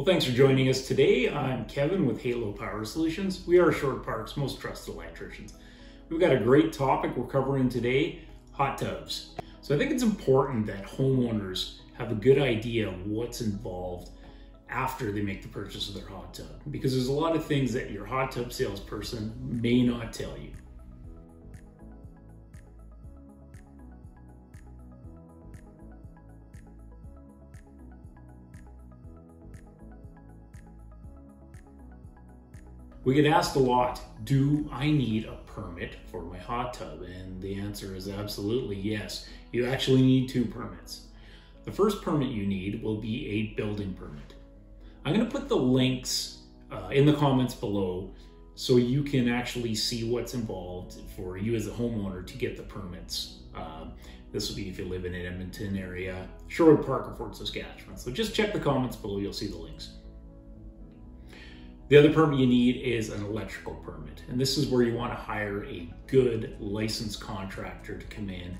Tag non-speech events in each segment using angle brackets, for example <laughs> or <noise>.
Well, thanks for joining us today. I'm Kevin with Halo Power Solutions. We are Sherwood Park's most trusted electricians. We've got a great topic we're covering today, hot tubs. So I think it's important that homeowners have a good idea of what's involved after they make the purchase of their hot tub because there's a lot of things that your hot tub salesperson may not tell you. We get asked a lot, do I need a permit for my hot tub? And the answer is absolutely yes. You actually need two permits. The first permit you need will be a building permit. I'm going to put the links uh, in the comments below so you can actually see what's involved for you as a homeowner to get the permits. Um, this will be if you live in an Edmonton area, Sherwood Park, or Fort Saskatchewan. So just check the comments below, you'll see the links. The other permit you need is an electrical permit. And this is where you want to hire a good licensed contractor to come in,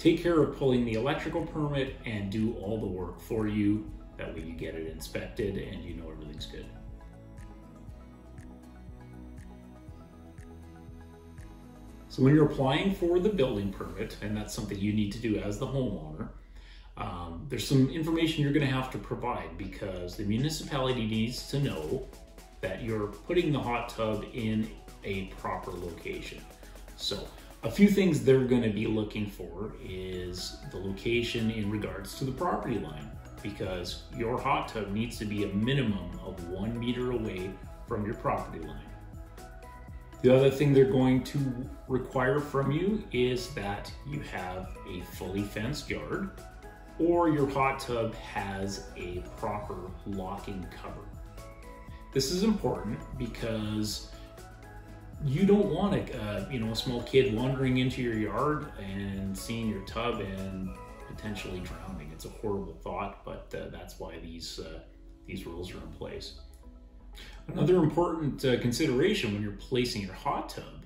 take care of pulling the electrical permit and do all the work for you. That way you get it inspected and you know everything's good. So when you're applying for the building permit, and that's something you need to do as the homeowner, um, there's some information you're going to have to provide because the municipality needs to know that you're putting the hot tub in a proper location. So a few things they're gonna be looking for is the location in regards to the property line because your hot tub needs to be a minimum of one meter away from your property line. The other thing they're going to require from you is that you have a fully fenced yard or your hot tub has a proper locking cover. This is important because you don't want a you know a small kid wandering into your yard and seeing your tub and potentially drowning. It's a horrible thought, but uh, that's why these uh, these rules are in place. Another important uh, consideration when you're placing your hot tub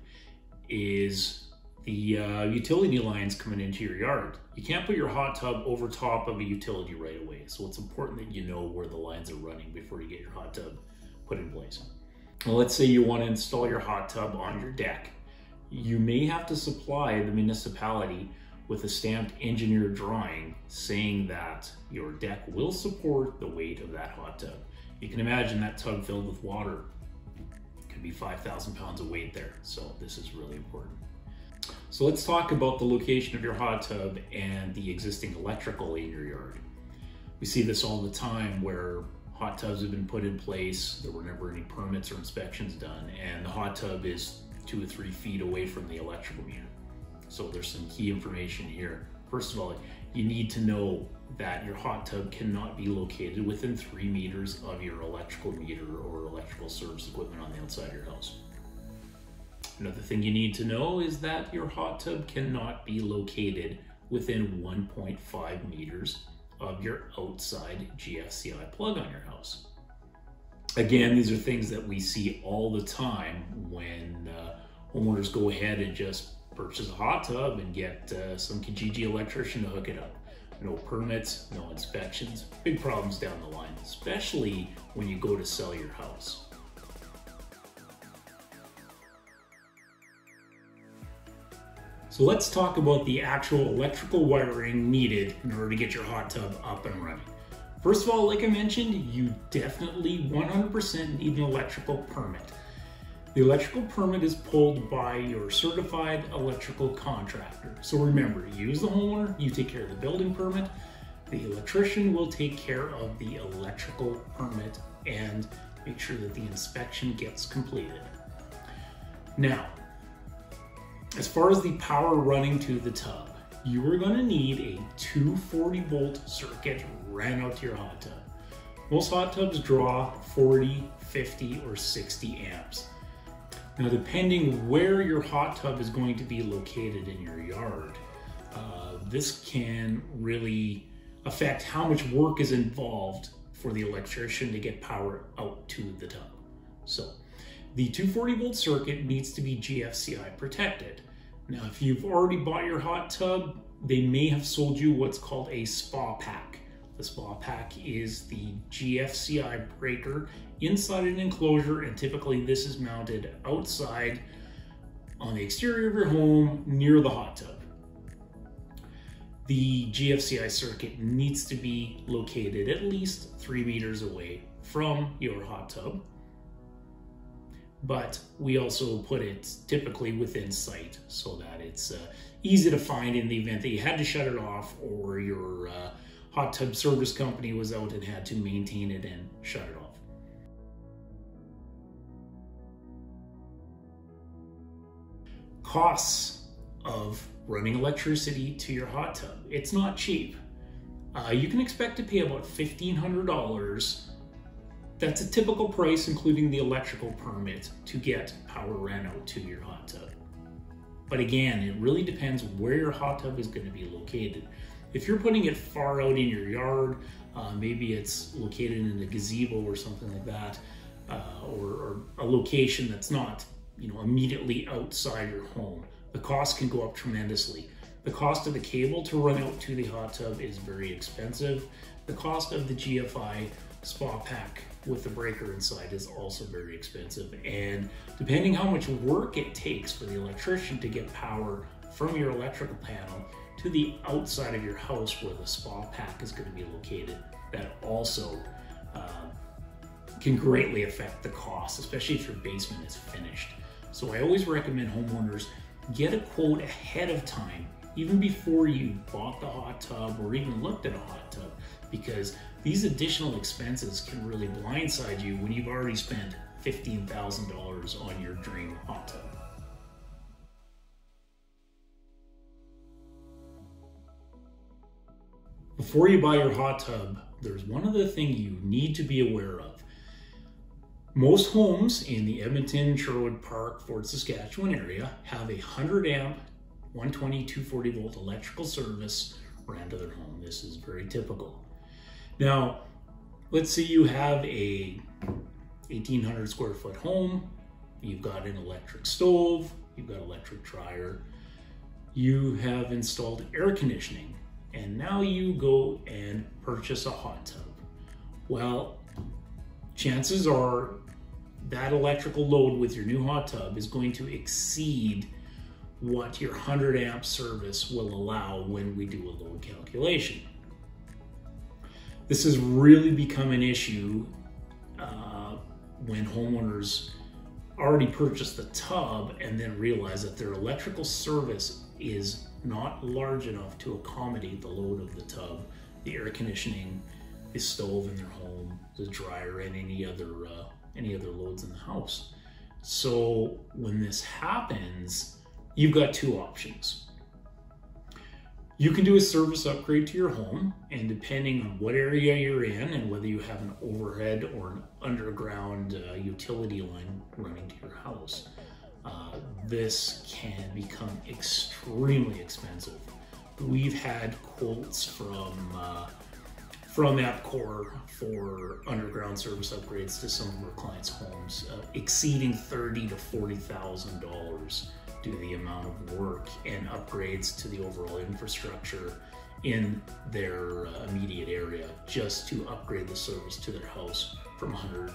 is the uh, utility lines coming into your yard. You can't put your hot tub over top of a utility right away, so it's important that you know where the lines are running before you get your hot tub put in place. Well, let's say you want to install your hot tub on your deck. You may have to supply the municipality with a stamped engineer drawing saying that your deck will support the weight of that hot tub. You can imagine that tub filled with water could be 5,000 pounds of weight there. So this is really important. So let's talk about the location of your hot tub and the existing electrical in your yard. We see this all the time where hot tubs have been put in place. There were never any permits or inspections done, and the hot tub is two or three feet away from the electrical meter. So there's some key information here. First of all, you need to know that your hot tub cannot be located within three meters of your electrical meter or electrical service equipment on the outside of your house. Another thing you need to know is that your hot tub cannot be located within 1.5 meters of your outside GFCI plug on your house. Again, these are things that we see all the time when uh, homeowners go ahead and just purchase a hot tub and get uh, some Kijiji electrician to hook it up. No permits, no inspections, big problems down the line, especially when you go to sell your house. So let's talk about the actual electrical wiring needed in order to get your hot tub up and running. First of all, like I mentioned, you definitely 100% need an electrical permit. The electrical permit is pulled by your certified electrical contractor. So remember, you the homeowner, you take care of the building permit. The electrician will take care of the electrical permit and make sure that the inspection gets completed. Now, as far as the power running to the tub, you are going to need a 240 volt circuit ran out to your hot tub. Most hot tubs draw 40, 50, or 60 amps. Now, depending where your hot tub is going to be located in your yard, uh, this can really affect how much work is involved for the electrician to get power out to the tub. So the 240 volt circuit needs to be GFCI protected. Now, if you've already bought your hot tub, they may have sold you what's called a spa pack The spa pack is the GFCI breaker inside an enclosure, and typically this is mounted outside on the exterior of your home near the hot tub. The GFCI circuit needs to be located at least three meters away from your hot tub but we also put it typically within sight so that it's uh, easy to find in the event that you had to shut it off or your uh, hot tub service company was out and had to maintain it and shut it off. Costs of running electricity to your hot tub. It's not cheap. Uh, you can expect to pay about $1,500 that's a typical price, including the electrical permit, to get power ran out to your hot tub. But again, it really depends where your hot tub is going to be located. If you're putting it far out in your yard, uh, maybe it's located in a gazebo or something like that, uh, or, or a location that's not, you know, immediately outside your home, the cost can go up tremendously. The cost of the cable to run out to the hot tub is very expensive. The cost of the GFI spa pack with the breaker inside is also very expensive. And depending how much work it takes for the electrician to get power from your electrical panel to the outside of your house where the spa pack is going to be located, that also uh, can greatly affect the cost, especially if your basement is finished. So I always recommend homeowners get a quote ahead of time, even before you bought the hot tub or even looked at a hot tub, because these additional expenses can really blindside you when you've already spent $15,000 on your dream hot tub. Before you buy your hot tub, there's one other thing you need to be aware of. Most homes in the Edmonton, Sherwood Park, Fort Saskatchewan area have a 100 amp, 120, 240 volt electrical service ran to their home. This is very typical. Now, let's say you have a 1800 square foot home, you've got an electric stove, you've got electric dryer, you have installed air conditioning, and now you go and purchase a hot tub. Well, chances are that electrical load with your new hot tub is going to exceed what your 100 amp service will allow when we do a load calculation. This has really become an issue uh, when homeowners already purchase the tub and then realize that their electrical service is not large enough to accommodate the load of the tub, the air conditioning, the stove in their home, the dryer, and any other uh, any other loads in the house. So when this happens, you've got two options. You can do a service upgrade to your home, and depending on what area you're in and whether you have an overhead or an underground uh, utility line running to your house, uh, this can become extremely expensive. We've had quotes from uh, from EPCOR for underground service upgrades to some of our clients' homes, uh, exceeding thirty to forty thousand dollars due to the amount of work and upgrades to the overall infrastructure in their uh, immediate area just to upgrade the service to their house from 100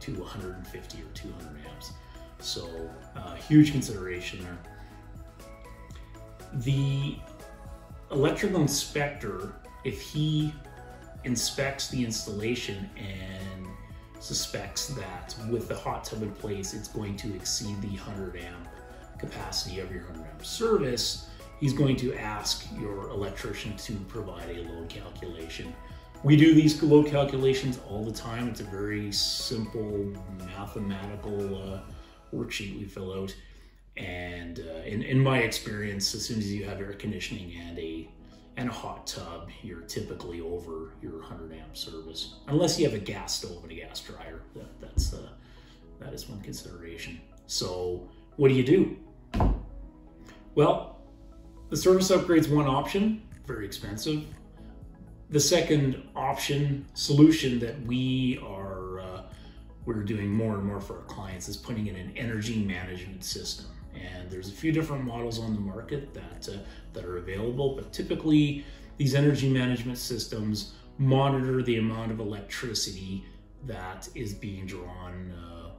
to 150 or 200 amps. So, uh, huge consideration there. The electrical inspector, if he inspects the installation and suspects that with the hot tub in place, it's going to exceed the 100 amp capacity of your 100 amp service, he's going to ask your electrician to provide a load calculation. We do these load calculations all the time. It's a very simple mathematical uh, worksheet we fill out. And uh, in, in my experience, as soon as you have air conditioning and a and a hot tub, you're typically over your 100 amp service, unless you have a gas stove and a gas dryer. That, that's uh, that is one consideration. So, what do you do? Well, the service upgrade is one option, very expensive. The second option, solution that we are uh, we're doing more and more for our clients is putting in an energy management system. And there's a few different models on the market that uh, that are available, but typically these energy management systems monitor the amount of electricity that is being drawn uh,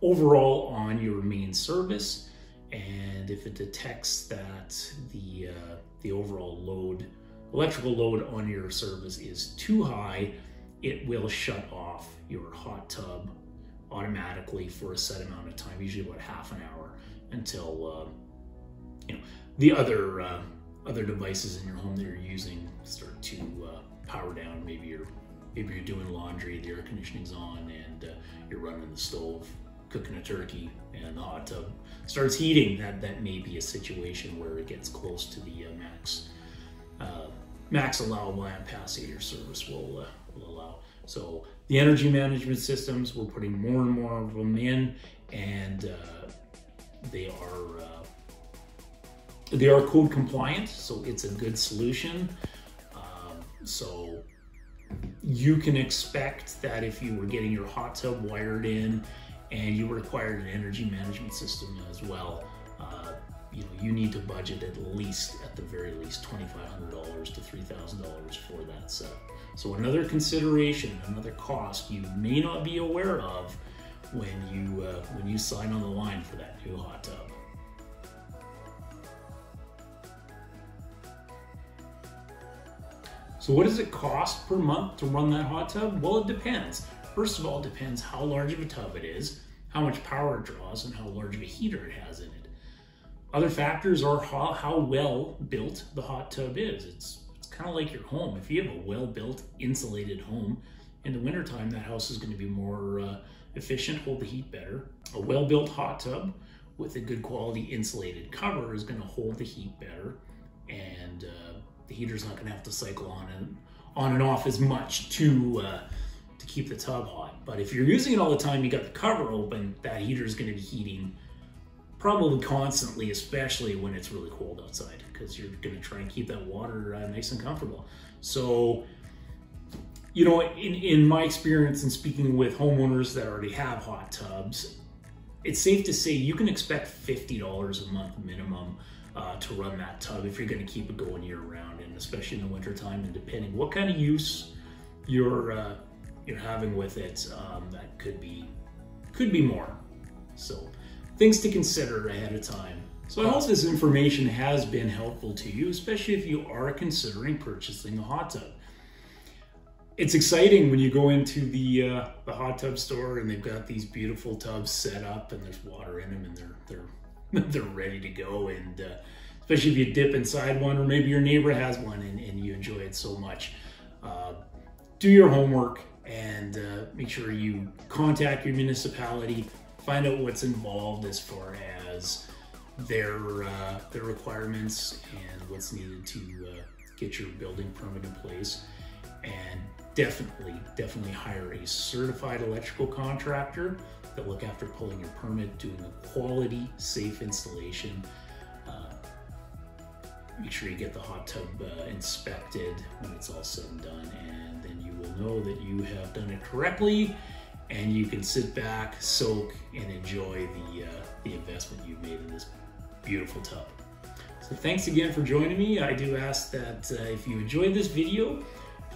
overall on your main service. And if it detects that the, uh, the overall load, electrical load on your service is too high, it will shut off your hot tub automatically for a set amount of time, usually about half an hour, until uh, you know the other uh, other devices in your home that you're using start to uh, power down. Maybe you're maybe you're doing laundry, the air conditioning's on, and uh, you're running the stove, cooking a turkey, and the hot tub starts heating. That that may be a situation where it gets close to the uh, max uh, max allowable ampacity your service will uh, will allow. So the energy management systems, we're putting more and more of them in, and uh, they are uh, they are code compliant, so it's a good solution. Um, so you can expect that if you were getting your hot tub wired in and you require an energy management system as well, uh, you know you need to budget at least, at the very least, twenty five hundred dollars to three thousand dollars for that setup. So another consideration, another cost you may not be aware of when you uh, when you sign on the line for that new hot tub. So what does it cost per month to run that hot tub? Well, it depends. First of all, depends how large of a tub it is, how much power it draws, and how large of a heater it has in it. Other factors are how, how well built the hot tub is. It's, it's kind of like your home. If you have a well-built, insulated home, in the wintertime, that house is going to be more uh, efficient, hold the heat better. A well-built hot tub with a good quality insulated cover is going to hold the heat better and uh, the heater's not going to have to cycle on and on and off as much to uh, to keep the tub hot. But if you're using it all the time, you got the cover open, that heater is going to be heating probably constantly, especially when it's really cold outside, because you're going to try and keep that water uh, nice and comfortable. So, you know, in, in my experience and speaking with homeowners that already have hot tubs, it's safe to say you can expect $50 a month minimum uh, to run that tub if you're going to keep it going year round, and especially in the wintertime. And depending what kind of use you're uh, you're having with it, um, that could be could be more. So things to consider ahead of time. So I hope this information has been helpful to you, especially if you are considering purchasing a hot tub. It's exciting when you go into the uh, the hot tub store and they've got these beautiful tubs set up and there's water in them and they're they're <laughs> they're ready to go. And uh, especially if you dip inside one, or maybe your neighbor has one and, and you enjoy it so much. Uh, do your homework and uh, make sure you contact your municipality, find out what's involved as far as their uh, their requirements and what's needed to uh, get your building permit in place. And definitely, definitely hire a certified electrical contractor that look after pulling your permit, doing a quality, safe installation. Uh, make sure you get the hot tub uh, inspected when it's all said and done, and know that you have done it correctly, and you can sit back, soak, and enjoy the uh, the investment you've made in this beautiful tub. So thanks again for joining me. I do ask that uh, if you enjoyed this video,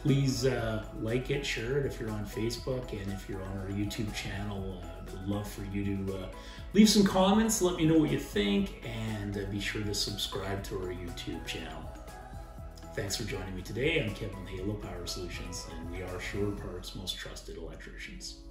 please uh, like it, share it if you're on Facebook, and if you're on our YouTube channel, uh, would love for you to uh, leave some comments, let me know what you think, and uh, be sure to subscribe to our YouTube channel. Thanks for joining me today. I'm Kevin Halo Power Solutions, and we are Sherwood Park's most trusted electricians.